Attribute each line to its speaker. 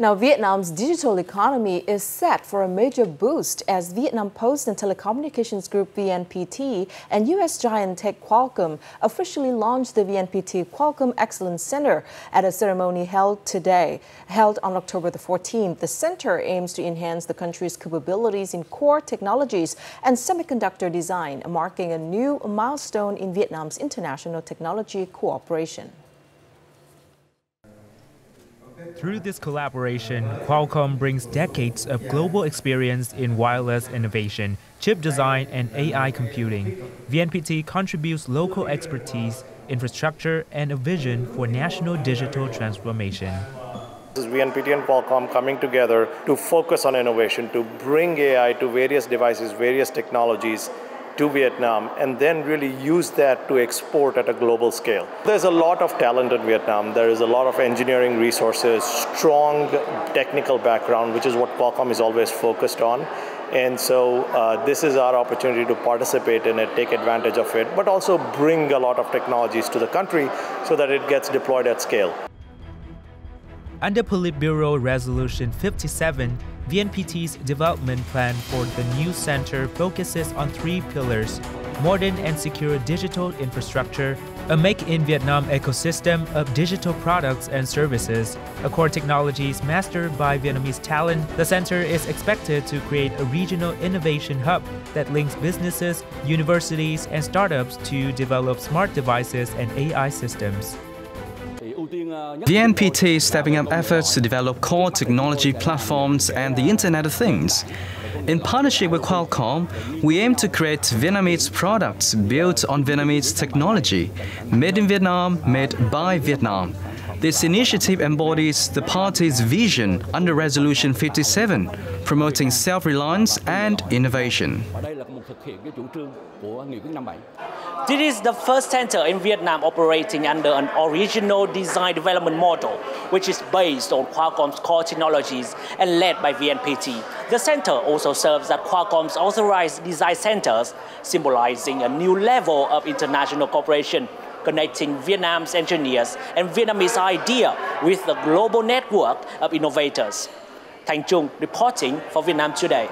Speaker 1: Now, Vietnam's digital economy is set for a major boost as Vietnam Post and Telecommunications Group VNPT and U.S. giant tech Qualcomm officially launched the VNPT Qualcomm Excellence Center at a ceremony held today. Held on October the 14th, the center aims to enhance the country's capabilities in core technologies and semiconductor design, marking a new milestone in Vietnam's international technology cooperation.
Speaker 2: Through this collaboration, Qualcomm brings decades of global experience in wireless innovation, chip design, and AI computing. VNPT contributes local expertise, infrastructure, and a vision for national digital transformation.
Speaker 3: This is VNPT and Qualcomm coming together to focus on innovation, to bring AI to various devices, various technologies, to Vietnam and then really use that to export at a global scale. There's a lot of talent in Vietnam. There is a lot of engineering resources, strong technical background, which is what Qualcomm is always focused on. And so uh, this is our opportunity to participate in it, take advantage of it, but also bring a lot of technologies to the country so that it gets deployed at scale.
Speaker 2: Under Politburo Resolution 57, VNPT's development plan for the new center focuses on three pillars modern and secure digital infrastructure, a make in Vietnam ecosystem of digital products and services, a core technologies mastered by Vietnamese talent. The center is expected to create a regional innovation hub that links businesses, universities, and startups to develop smart devices and AI systems.
Speaker 4: VNPT is stepping up efforts to develop core technology platforms and the Internet of Things. In partnership with Qualcomm, we aim to create Vietnamese products built on Vietnamese technology, made in Vietnam, made by Vietnam. This initiative embodies the party's vision under Resolution 57, promoting self-reliance and innovation.
Speaker 5: This is the first center in Vietnam operating under an original design development model, which is based on Qualcomm's core technologies and led by VNPT. The center also serves as Qualcomm's authorized design centers, symbolizing a new level of international cooperation connecting Vietnam's engineers and Vietnamese idea with the global network of innovators. Thành Trung reporting for Vietnam Today.